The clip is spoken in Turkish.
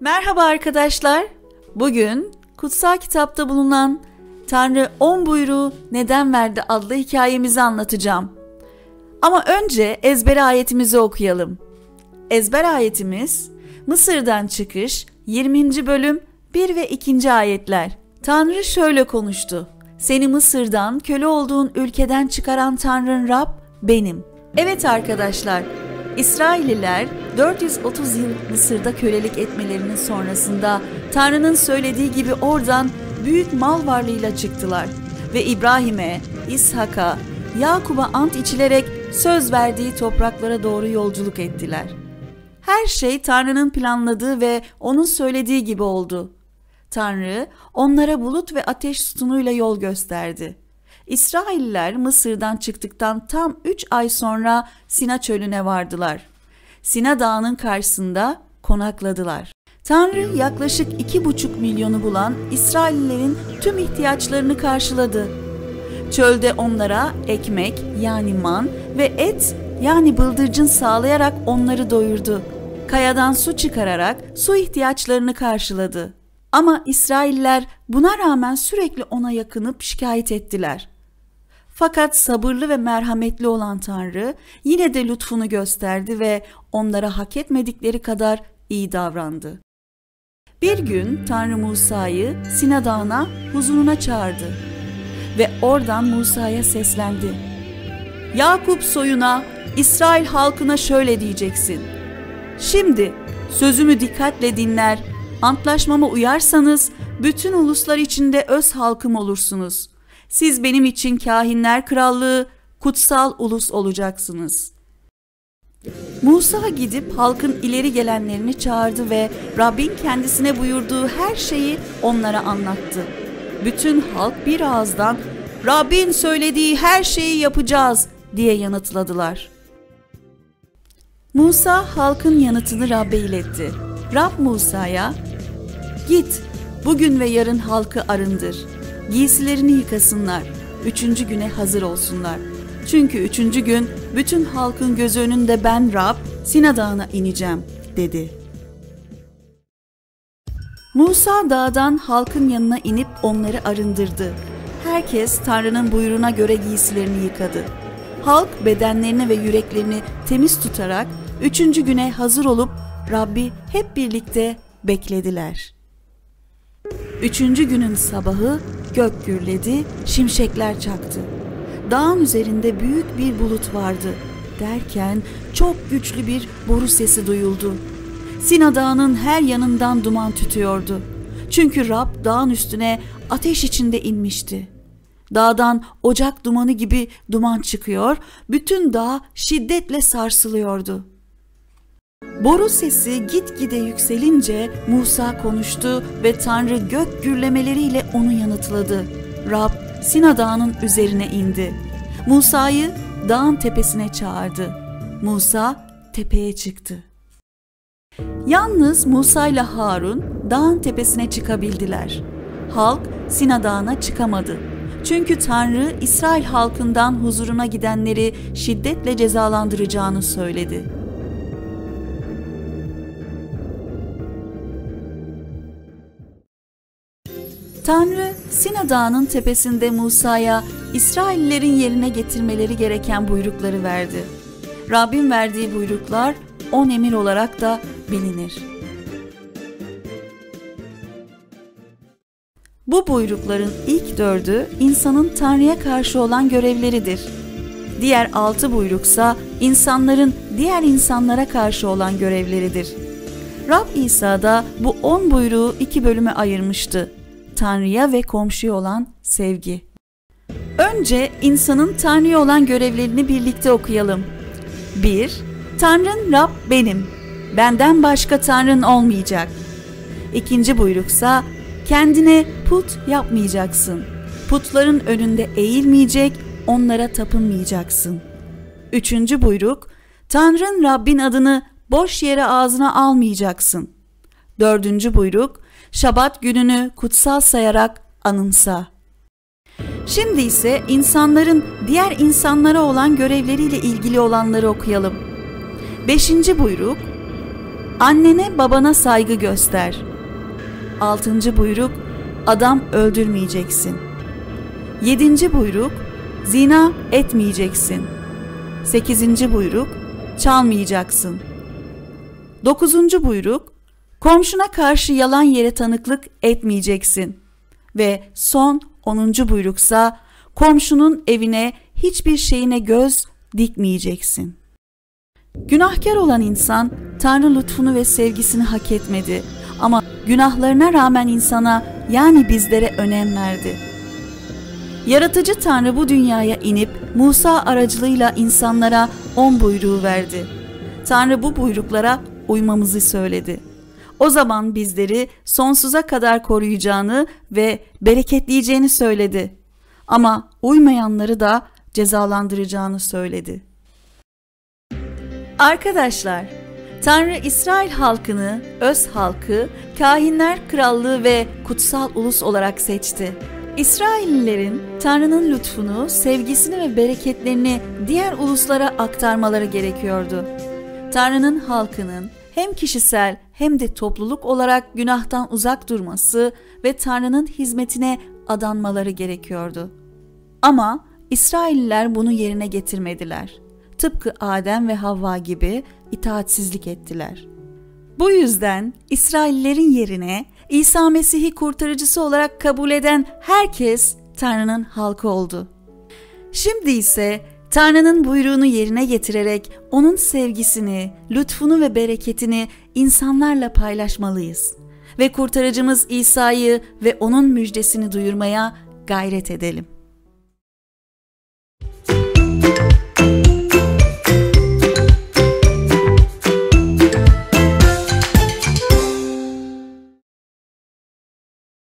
Merhaba arkadaşlar. Bugün kutsal kitapta bulunan Tanrı 10 buyruğu neden verdi adlı hikayemizi anlatacağım. Ama önce ezber ayetimizi okuyalım. Ezber ayetimiz Mısır'dan çıkış 20. bölüm 1 ve 2. ayetler. Tanrı şöyle konuştu. Seni Mısır'dan köle olduğun ülkeden çıkaran Tanrın Rab benim. Evet arkadaşlar, İsrailliler 430 yıl Mısır'da kölelik etmelerinin sonrasında Tanrı'nın söylediği gibi oradan büyük mal varlığıyla çıktılar ve İbrahim'e, İshak'a, Yakub'a ant içilerek söz verdiği topraklara doğru yolculuk ettiler. Her şey Tanrı'nın planladığı ve onun söylediği gibi oldu. Tanrı onlara bulut ve ateş sütunuyla yol gösterdi. İsrailler Mısır'dan çıktıktan tam üç ay sonra Sina çölüne vardılar. Sina dağının karşısında konakladılar. Tanrı yaklaşık iki buçuk milyonu bulan İsraillerin tüm ihtiyaçlarını karşıladı. Çölde onlara ekmek yani man ve et yani bıldırcın sağlayarak onları doyurdu. Kayadan su çıkararak su ihtiyaçlarını karşıladı. Ama İsrailler buna rağmen sürekli ona yakınıp şikayet ettiler. Fakat sabırlı ve merhametli olan Tanrı yine de lütfunu gösterdi ve onlara hak etmedikleri kadar iyi davrandı. Bir gün Tanrı Musa'yı Sina Dağı'na huzuruna çağırdı ve oradan Musa'ya seslendi. Yakup soyuna, İsrail halkına şöyle diyeceksin. Şimdi sözümü dikkatle dinler, antlaşmama uyarsanız bütün uluslar içinde öz halkım olursunuz. Siz benim için kahinler krallığı, kutsal ulus olacaksınız. Musa gidip halkın ileri gelenlerini çağırdı ve Rabbin kendisine buyurduğu her şeyi onlara anlattı. Bütün halk bir ağızdan Rabbin söylediği her şeyi yapacağız diye yanıtladılar. Musa halkın yanıtını Rab'be iletti. Rab Musa'ya git bugün ve yarın halkı arındır. Giysilerini yıkasınlar. Üçüncü güne hazır olsunlar. Çünkü üçüncü gün bütün halkın göz önünde ben Rab Sina Dağı'na ineceğim dedi. Musa dağdan halkın yanına inip onları arındırdı. Herkes Tanrı'nın buyruğuna göre giysilerini yıkadı. Halk bedenlerini ve yüreklerini temiz tutarak üçüncü güne hazır olup Rabbi hep birlikte beklediler. Üçüncü günün sabahı gök gürledi, şimşekler çaktı. Dağın üzerinde büyük bir bulut vardı. Derken çok güçlü bir boru sesi duyuldu. Sina Dağı'nın her yanından duman tütüyordu. Çünkü Rab dağın üstüne ateş içinde inmişti. Dağdan ocak dumanı gibi duman çıkıyor, bütün dağ şiddetle sarsılıyordu. Boru sesi gitgide yükselince Musa konuştu ve Tanrı gök gürlemeleriyle onu yanıtladı. Rab Sina Dağı'nın üzerine indi. Musa'yı dağın tepesine çağırdı. Musa tepeye çıktı. Yalnız Musa ile Harun dağın tepesine çıkabildiler. Halk Sina Dağı'na çıkamadı. Çünkü Tanrı İsrail halkından huzuruna gidenleri şiddetle cezalandıracağını söyledi. Tanrı Sina Dağı'nın tepesinde Musa'ya İsraillerin yerine getirmeleri gereken buyrukları verdi. Rabbin verdiği buyruklar on emir olarak da bilinir. Bu buyrukların ilk dördü insanın Tanrı'ya karşı olan görevleridir. Diğer altı buyruksa insanların diğer insanlara karşı olan görevleridir. Rab İsa da bu on buyruğu iki bölüme ayırmıştı. Tanrı'ya ve komşuya olan sevgi. Önce insanın Tanrı'ya olan görevlerini birlikte okuyalım. 1. Tanrın Rab benim. Benden başka Tanrın olmayacak. İkinci buyruksa kendine put yapmayacaksın. Putların önünde eğilmeyecek, onlara tapınmayacaksın. Üçüncü buyruk, Tanrın Rabbin adını boş yere ağzına almayacaksın. Dördüncü buyruk, Şabat gününü kutsal sayarak anımsa. Şimdi ise insanların diğer insanlara olan görevleriyle ilgili olanları okuyalım. Beşinci buyruk, Annene babana saygı göster. Altıncı buyruk adam öldürmeyeceksin. Yedinci buyruk zina etmeyeceksin. Sekizinci buyruk çalmayacaksın. Dokuzuncu buyruk komşuna karşı yalan yere tanıklık etmeyeceksin. Ve son onuncu buyruksa komşunun evine hiçbir şeyine göz dikmeyeceksin. Günahkar olan insan Tanrı lütfunu ve sevgisini hak etmedi ama günahlarına rağmen insana yani bizlere önem verdi. Yaratıcı Tanrı bu dünyaya inip Musa aracılığıyla insanlara on buyruğu verdi. Tanrı bu buyruklara uymamızı söyledi. O zaman bizleri sonsuza kadar koruyacağını ve bereketleyeceğini söyledi. Ama uymayanları da cezalandıracağını söyledi. Arkadaşlar, Tanrı İsrail halkını, öz halkı, kahinler krallığı ve kutsal ulus olarak seçti. İsraillilerin Tanrı'nın lütfunu, sevgisini ve bereketlerini diğer uluslara aktarmaları gerekiyordu. Tanrı'nın halkının hem kişisel hem de topluluk olarak günahtan uzak durması ve Tanrı'nın hizmetine adanmaları gerekiyordu. Ama İsrailliler bunu yerine getirmediler. Tıpkı Adem ve Havva gibi itaatsizlik ettiler. Bu yüzden İsraillerin yerine İsa Mesih'i kurtarıcısı olarak kabul eden herkes Tanrı'nın halkı oldu. Şimdi ise Tanrı'nın buyruğunu yerine getirerek onun sevgisini, lütfunu ve bereketini insanlarla paylaşmalıyız ve kurtarıcımız İsa'yı ve onun müjdesini duyurmaya gayret edelim.